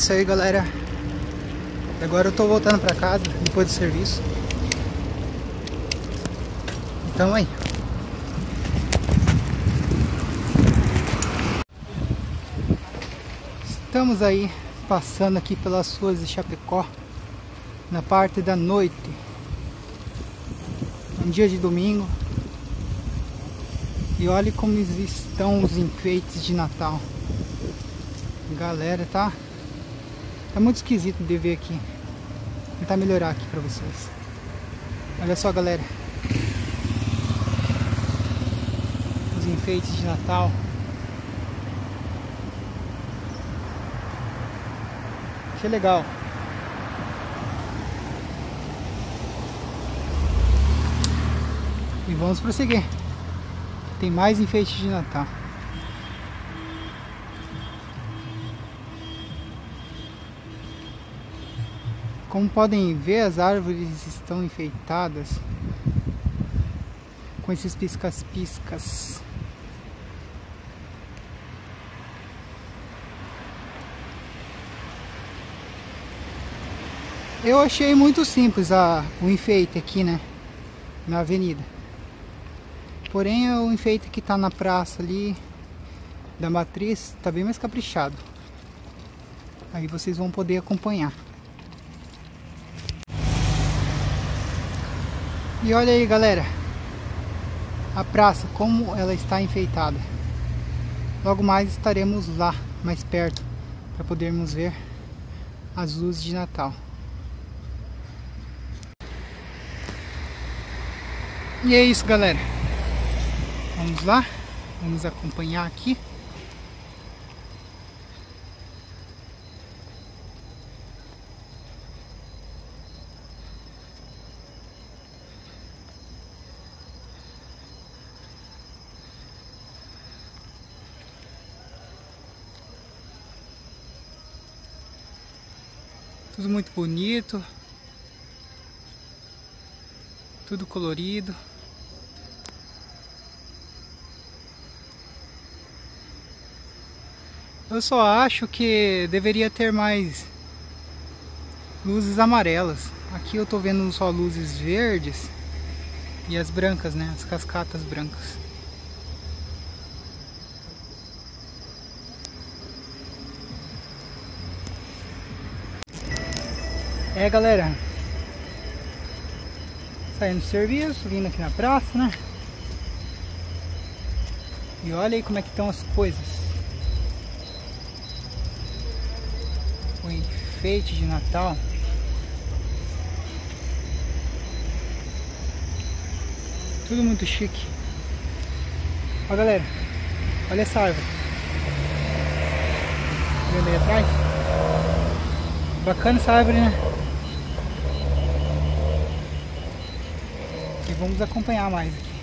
Isso aí, galera. Agora eu tô voltando pra casa depois do serviço. Então aí. Estamos aí passando aqui pelas ruas de Chapecó na parte da noite. Um dia de domingo. E olhe como estão os enfeites de Natal. Galera, tá? Tá muito esquisito de ver aqui. Vou tentar melhorar aqui pra vocês. Olha só, galera. Os enfeites de Natal. Que legal. E vamos prosseguir. Tem mais enfeites de Natal. Como podem ver, as árvores estão enfeitadas com esses piscas-piscas. Eu achei muito simples a, o enfeite aqui, né? Na avenida. Porém, o enfeite que está na praça ali da matriz está bem mais caprichado. Aí vocês vão poder acompanhar. E olha aí, galera. A praça, como ela está enfeitada. Logo mais estaremos lá, mais perto, para podermos ver as luzes de Natal. E é isso, galera. Vamos lá, vamos acompanhar aqui. Tudo muito bonito. Tudo colorido. Eu só acho que deveria ter mais luzes amarelas. Aqui eu tô vendo só luzes verdes e as brancas, né? As cascatas brancas. É galera, saindo do serviço, vindo aqui na praça, né? E olha aí como é que estão as coisas. o enfeite de Natal. Tudo muito chique. Ó galera, olha essa árvore. Vendo aí atrás? Bacana essa árvore, né? Vamos acompanhar mais aqui.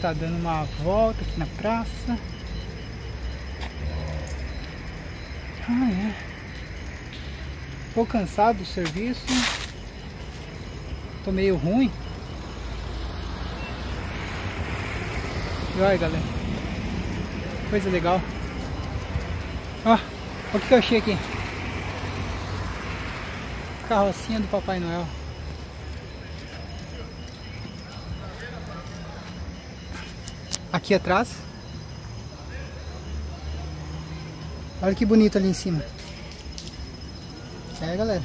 Tá dando uma volta aqui na praça. Ah, é. Tô cansado do serviço. Tô meio ruim. E olha, galera. Coisa legal. Ó, o que, que eu achei aqui? Carrocinha do Papai Noel. Aqui atrás Olha que bonito ali em cima. É, galera.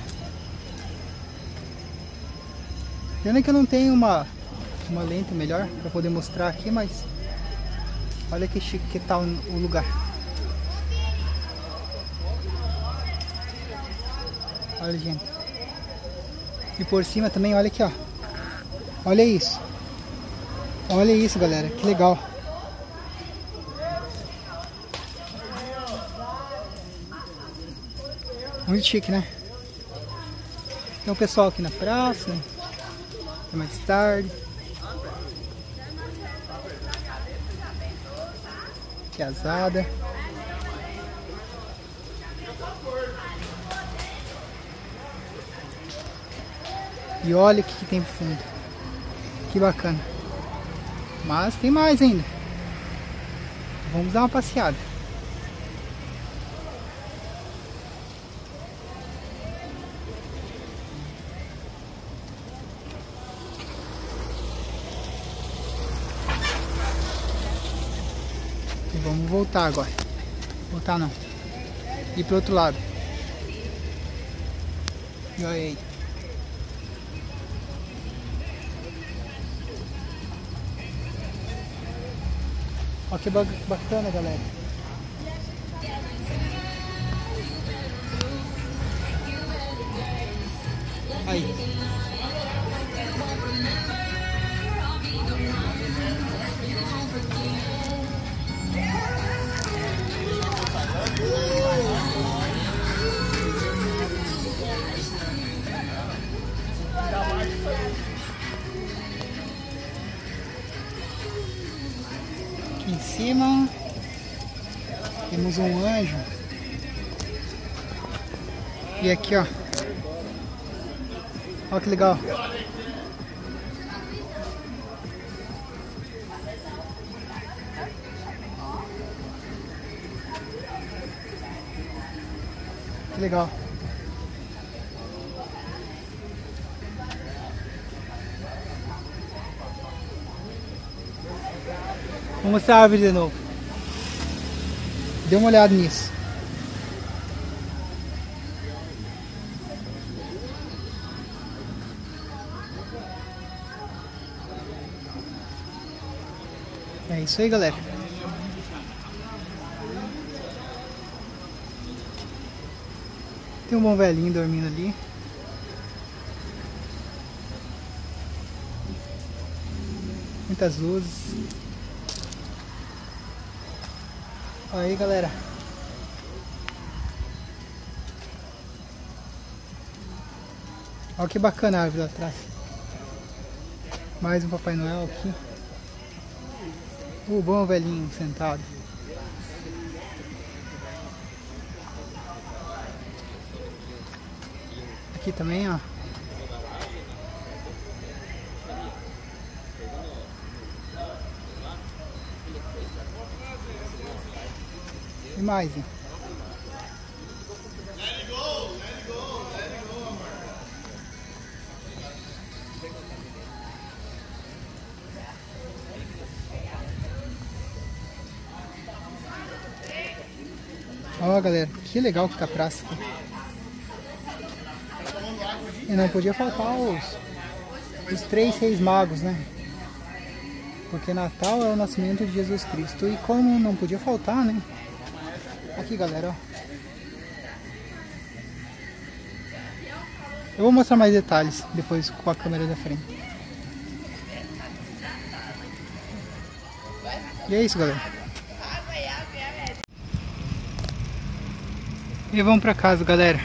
Pena que eu não tenho uma, uma lente melhor para poder mostrar aqui, mas olha que chique que tá o, lugar. Olha, gente. E por cima também, olha aqui, ó. Olha isso. Olha isso, galera. Que legal. Muito chique, né? Tem o pessoal aqui na praça? É mais tarde. Casada. E olha o que, que tem pro fundo. Que bacana. Mas tem mais ainda. Vamos dar uma passeada. E vamos voltar agora. Voltar não. E pro outro lado. E olha aí. Olha que bacana, galera. Aí. Um anjo. E aqui, ó. Olha que legal. Que legal. Vamos mostrar a árvore de novo. Dê uma olhada nisso. É isso aí, galera. Tem um bom velhinho dormindo ali. Muitas luzes. Aí, galera. Olha que bacana a árvore lá atrás. Mais um Papai Noel aqui. O bom velhinho sentado. Aqui também, ó. Mais, hein? Ó, galera, que legal que tá a praça aqui. E não podia faltar os, os três reis magos, né? Porque Natal é o nascimento de Jesus Cristo. E como não podia faltar, né? Aqui, galera, ó. Eu vou mostrar mais detalhes depois com a câmera da frente. E é isso, galera. E vamos pra casa, galera.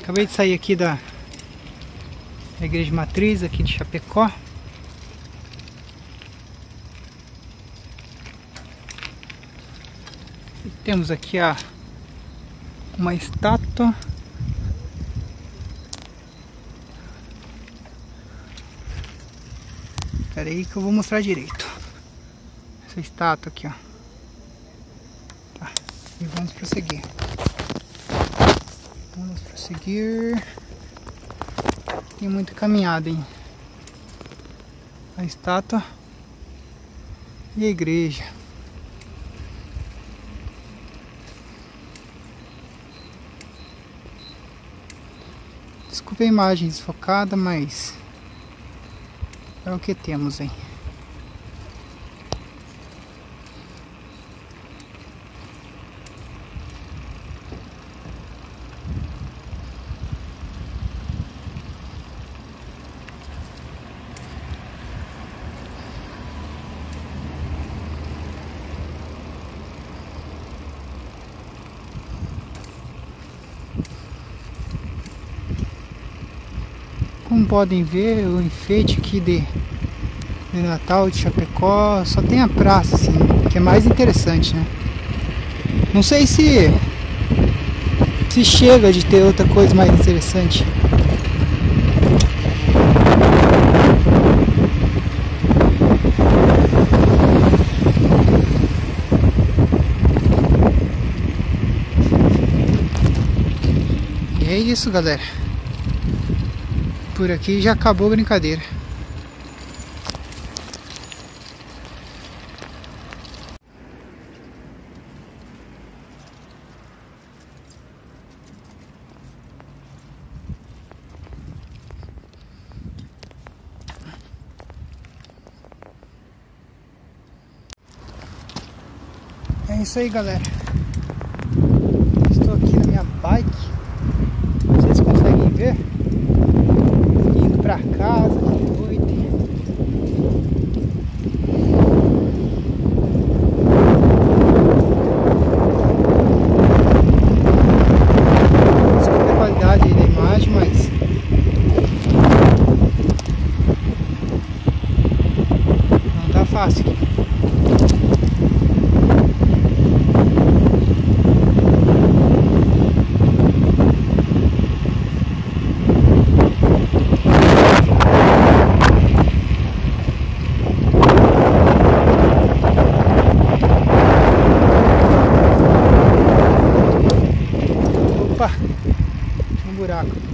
Acabei de sair aqui da igreja matriz aqui de Chapecó. Temos aqui a uma estátua. Espera aí que eu vou mostrar direito. Essa estátua aqui ó. Tá. e vamos prosseguir. Vamos prosseguir. Tem muita caminhada hein? A estátua e a igreja Desculpe a imagem desfocada, mas é o que temos aí. Como podem ver, o enfeite aqui de, de Natal de Chapecó só tem a praça, assim, que é mais interessante, né? Não sei se se chega de ter outra coisa mais interessante. E é isso, galera por aqui já acabou a brincadeira. É isso aí, galera. Fácil aqui. Opa! Tinha um buraco.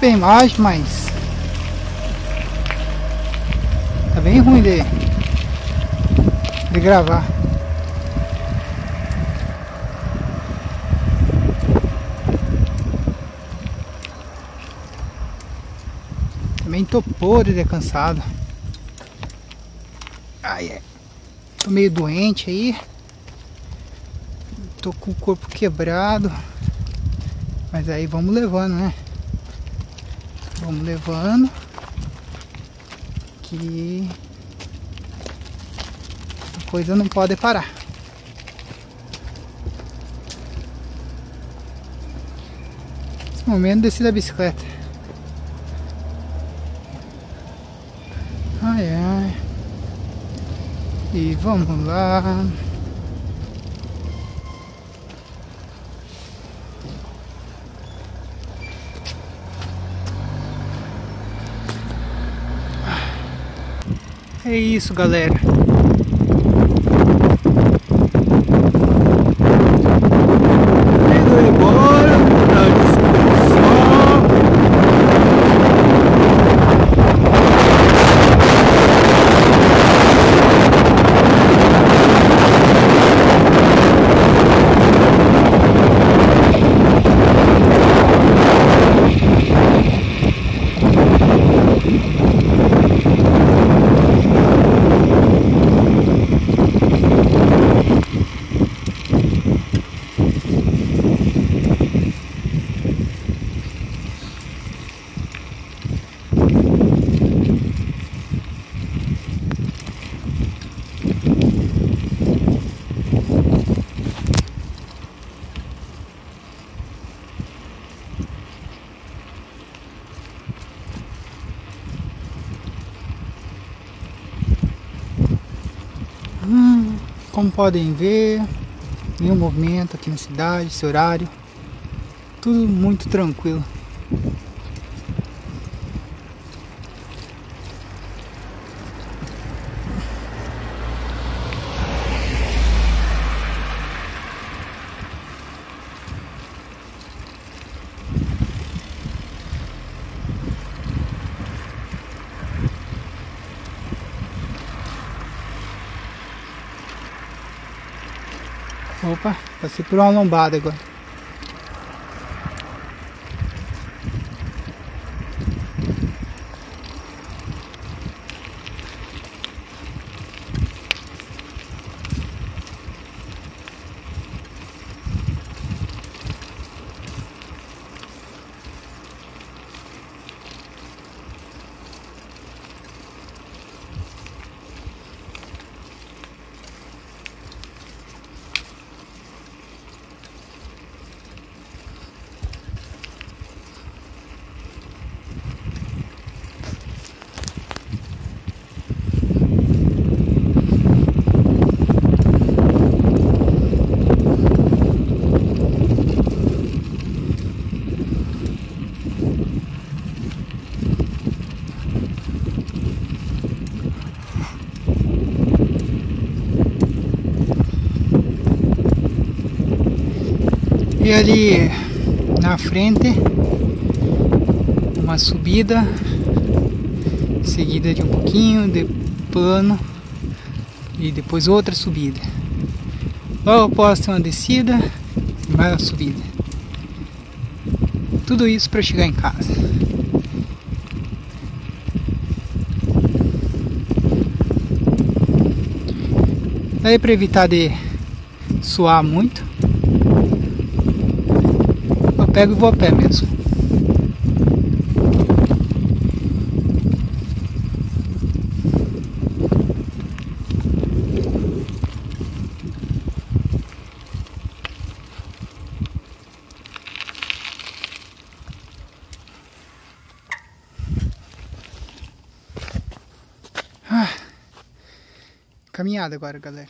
A imagem, mas tá bem ruim de, de gravar. Também tô podre de cansado. Ai, ai. Tô meio doente aí. Tô com o corpo quebrado. Mas aí vamos levando, né? Vamos levando. Que a coisa não pode parar. Nesse momento desci da bicicleta. Ai ai. E vamos lá. É isso, galera. Como podem ver, nenhum movimento aqui na cidade, esse horário. Tudo muito tranquilo. Opa, passei por uma lombada agora. Ali na frente uma subida seguida de um pouquinho de plano e depois outra subida. Logo após tem uma descida e mais uma subida. Tudo isso para chegar em casa. Daí para evitar de suar muito, pego e vou a pé mesmo. Caminhada agora, galera.